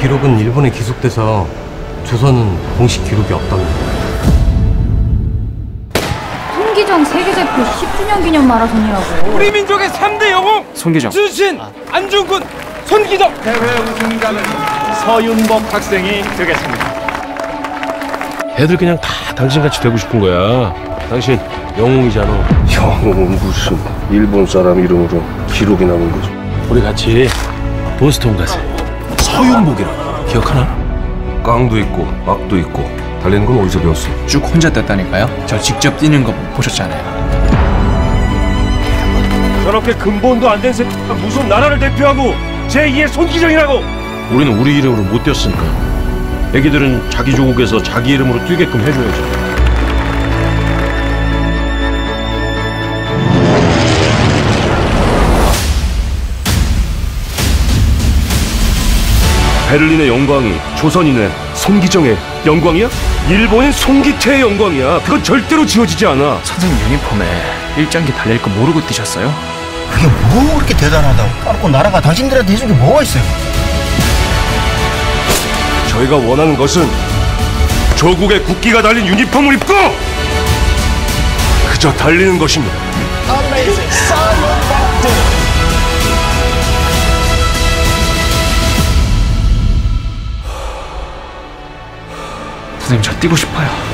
기록은 일본에 기속돼서 조선은 공식 기록이 없답니다. 손기정 세계대표 10주년 기념 마라톤이라고. 우리 민족의 3대 영웅 손기정. 주신 안중근 손기정. 대회 우승자는 서윤복 학생이 되겠습니다. 애들 그냥 다 당신같이 되고 싶은 거야. 당신 영웅이잖아. 영웅은 무슨 일본 사람 이름으로 기록이 남은 거지 우리 같이 보스턴 가세 서윤복이라고 기억하나? 깡도 있고 막도 있고 달리는 건 어디서 배웠어? 쭉 혼자 떴다니까요? 저 직접 뛰는 거 보셨잖아요. 저렇게 근본도 안 된 새끼가 무슨 나라를 대표하고 제2의 손기정이라고 우리는 우리 이름으로 못 뛰었으니까 애기들은 자기 조국에서 자기 이름으로 뛰게끔 해줘야지 베를린의 영광이 조선인의 손기정의 영광이야? 일본의 송기태의 영광이야. 그건 절대로 지워지지 않아. 선생님 유니폼에 일장기 달릴 거 모르고 뛰셨어요? 그게 뭐 그렇게 대단하다고? 까놓고 나라가 당신들한테 해준 게 뭐가 있어요? 저희가 원하는 것은 조국의 국기가 달린 유니폼을 입고 그저 달리는 것입니다 선생님 저 뛰고 싶어요.